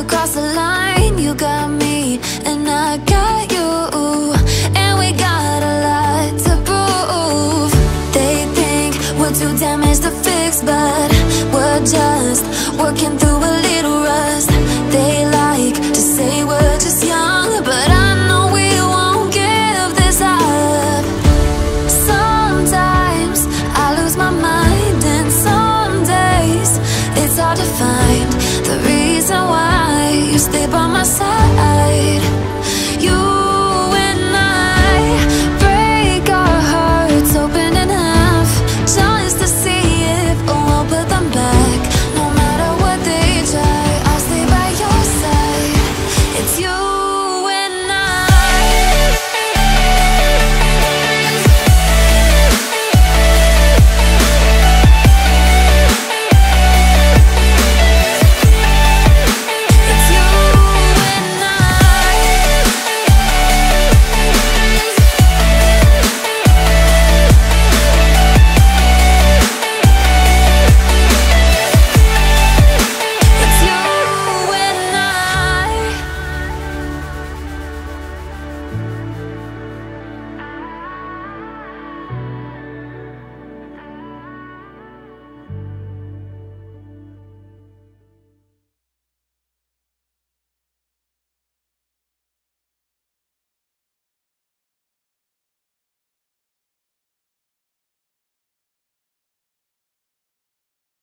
across the line. You got me and I got you.